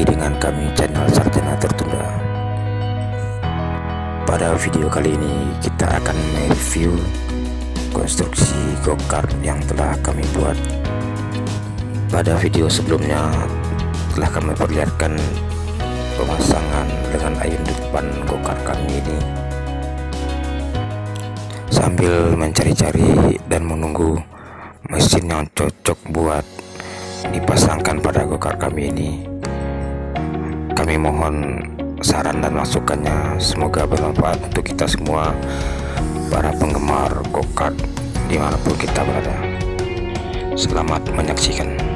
lagi dengan kami channel Sarjana Tertunda. Pada video kali ini kita akan mereview konstruksi go-kart yang telah kami buat. Pada video sebelumnya telah kami perlihatkan pemasangan dengan ayun depan go-kart kami ini. Sambil mencari-cari dan menunggu mesin yang cocok buat dipasangkan pada go-kart kami ini. Kami mohon saran dan masukannya. Semoga bermanfaat untuk kita semua para penggemar go-kart di mana pun kita berada. Selamat menyaksikan